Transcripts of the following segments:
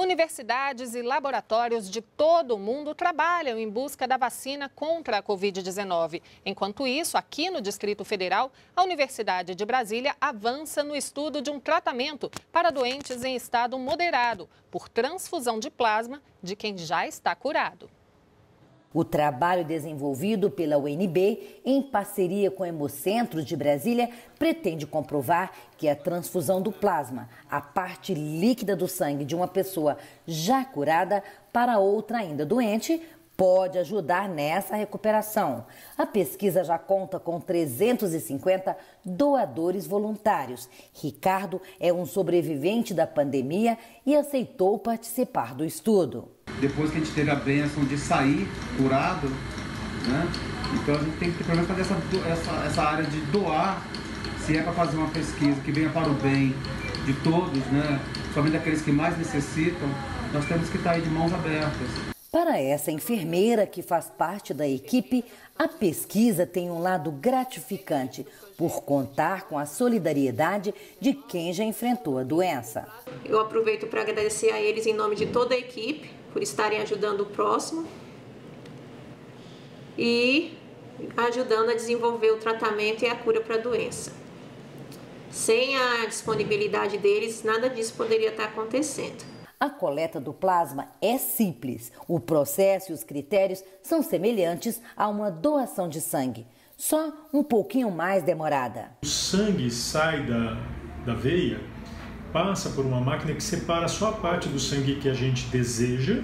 Universidades e laboratórios de todo o mundo trabalham em busca da vacina contra a Covid-19. Enquanto isso, aqui no Distrito Federal, a Universidade de Brasília avança no estudo de um tratamento para doentes em estado moderado por transfusão de plasma de quem já está curado. O trabalho desenvolvido pela UNB, em parceria com o Hemocentro de Brasília, pretende comprovar que a transfusão do plasma, a parte líquida do sangue de uma pessoa já curada para outra ainda doente, pode ajudar nessa recuperação. A pesquisa já conta com 350 doadores voluntários. Ricardo é um sobrevivente da pandemia e aceitou participar do estudo. Depois que a gente teve a bênção de sair curado, né? Então a gente tem que pelo menos fazer essa, essa, essa área de doar, se é para fazer uma pesquisa que venha para o bem de todos, né? Somente daqueles que mais necessitam, nós temos que estar aí de mãos abertas. Para essa enfermeira que faz parte da equipe, a pesquisa tem um lado gratificante por contar com a solidariedade de quem já enfrentou a doença. Eu aproveito para agradecer a eles em nome de toda a equipe por estarem ajudando o próximo e ajudando a desenvolver o tratamento e a cura para a doença. Sem a disponibilidade deles, nada disso poderia estar acontecendo. A coleta do plasma é simples. O processo e os critérios são semelhantes a uma doação de sangue, só um pouquinho mais demorada. O sangue sai da, da veia, passa por uma máquina que separa só a parte do sangue que a gente deseja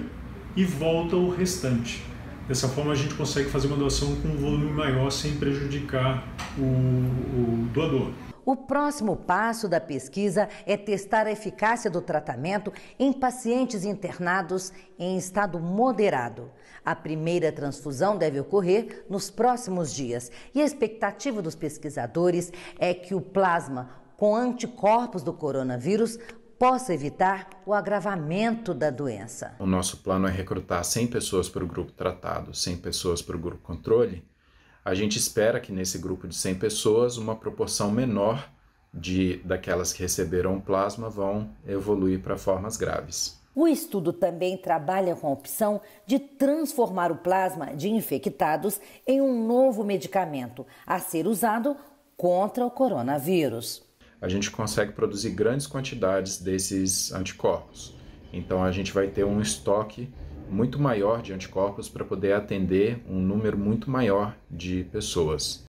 e volta o restante. Dessa forma, a gente consegue fazer uma doação com um volume maior sem prejudicar o, o doador. O próximo passo da pesquisa é testar a eficácia do tratamento em pacientes internados em estado moderado. A primeira transfusão deve ocorrer nos próximos dias e a expectativa dos pesquisadores é que o plasma com anticorpos do coronavírus possa evitar o agravamento da doença. O nosso plano é recrutar 100 pessoas para o grupo tratado, 100 pessoas para o grupo controle a gente espera que nesse grupo de 100 pessoas, uma proporção menor de daquelas que receberam plasma vão evoluir para formas graves. O estudo também trabalha com a opção de transformar o plasma de infectados em um novo medicamento a ser usado contra o coronavírus. A gente consegue produzir grandes quantidades desses anticorpos. Então a gente vai ter um estoque muito maior de anticorpos para poder atender um número muito maior de pessoas.